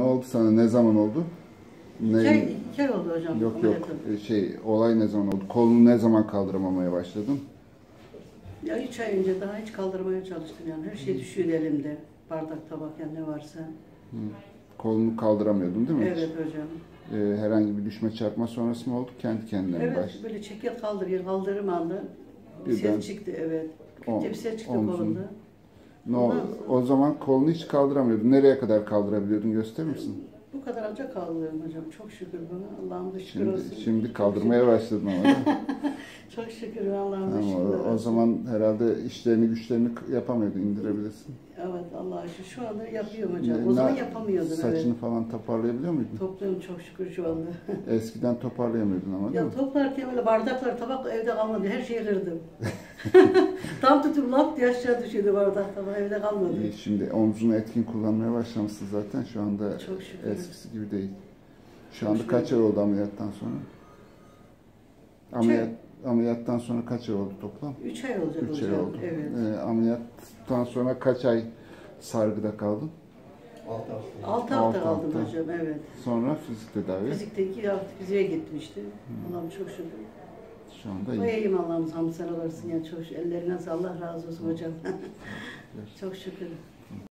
Ne oldu sana? Ne zaman oldu? Ne? İki iki ay oldu hocam. Yok yok. ameliyatım. E, Şey, olay ne zaman oldu? Kolunu ne zaman kaldıramamaya başladın? Ya üç ay önce daha hiç kaldırmaya çalıştım yani. Her şey düşüyordu elimde. Bardak, tabak yani ne varsa. Kolunu kaldıramıyordun değil mi? Evet hocam. E, herhangi bir düşme çarpma sonrası mı oldu? Kendi kendine Evet başladı? böyle çeker kaldır, kaldırım aldı. Bir ses çıktı evet. ses çıktı omzun. Ne oldu? O zaman kolunu hiç kaldıramıyordun. Nereye kadar kaldırabiliyordun? Gösterir misin? Bu kadar ancak kaldırıyorum hocam. Çok şükür buna. Allah'ım da şükür Şimdi, olsun. şimdi kaldırmaya başladın ama değil mi? Çok şükür Allah'ım da şükür o, o olsun. zaman herhalde işlerini güçlerini yapamıyordun, indirebilirsin. Evet Allah'a şükür. Şu anda yapıyorum hocam. Ne- o zaman ne- yapamıyordum Saçını evet. falan toparlayabiliyor muydun? Topluyorum çok şükür şu anda. Eskiden toparlayamıyordun ama değil Ya mi? toplarken böyle bardaklar, tabak evde kalmadı. Her şeyi kırdım. Tam tutup lap diye aşağı düşüyordu bardak tabak evde kalmadı. İyi, şimdi omzunu etkin kullanmaya başlamışsın zaten. Şu anda Çok şükür. eskisi gibi değil. Şu Çok anda şükür. kaç ay oldu ameliyattan sonra? Ameliyat, ameliyattan sonra kaç ay oldu toplam? Üç ay olacak 3 hocam. ay oldu. Evet. Ee, ameliyattan sonra kaç ay sargıda kaldın? Altı altı hafta kaldım hafta. hocam evet. Sonra fizik tedavi. Fizikte iki hafta fiziğe gitmişti. Allah'ım çok şükür. Şu anda iyi. Koyayım Allah'ım hamd sen olasın ya çok. Ellerine Allah razı olsun hocam. çok şükür.